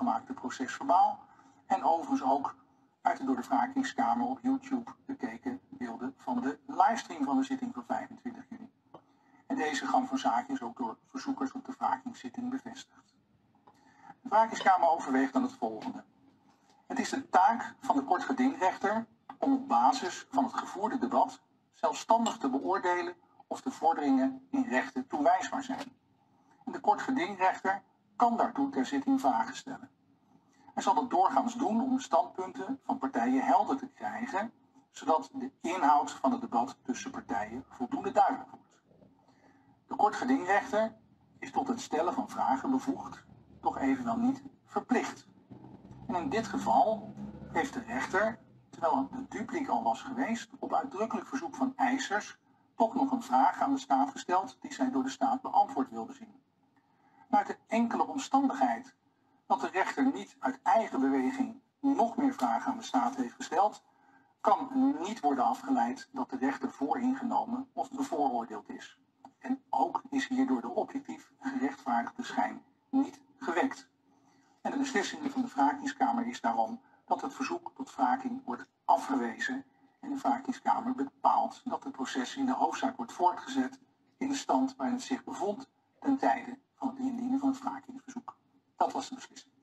gemaakte procesverbaal en overigens ook uit de door de wrakingskamer op YouTube bekeken beelden van de livestream van de zitting van 25 juni. En deze gang van zaken is ook door verzoekers op de wrakingszitting bevestigd. De wrakingskamer overweegt dan het volgende. Het is de taak van de kortgedingrechter om op basis van het gevoerde debat zelfstandig te beoordelen of de vorderingen in rechten toewijsbaar zijn. De kortgedingrechter kan daartoe ter zitting vragen stellen. Hij zal dat doorgaans doen om standpunten van partijen helder te krijgen, zodat de inhoud van het debat tussen partijen voldoende duidelijk wordt. De kortgedingrechter is tot het stellen van vragen bevoegd, toch evenwel niet verplicht. En in dit geval heeft de rechter, terwijl de duplik al was geweest, op uitdrukkelijk verzoek van eisers toch nog een vraag aan de staat gesteld die zij door de staat beantwoord wilde zien. Maar de enkele omstandigheid dat de rechter niet uit eigen beweging nog meer vragen aan de staat heeft gesteld, kan niet worden afgeleid dat de rechter vooringenomen of bevooroordeeld is. En ook is hierdoor de objectief gerechtvaardigde schijn niet gewekt. En de beslissing van de wrakingskamer is daarom dat het verzoek tot wraking wordt afgewezen en de wrakingskamer bepaalt dat het proces in de hoofdzaak wordt voortgezet in de stand waarin het zich bevond ten tijde indienen van het wrakingsverzoek. Dat was de beslissing.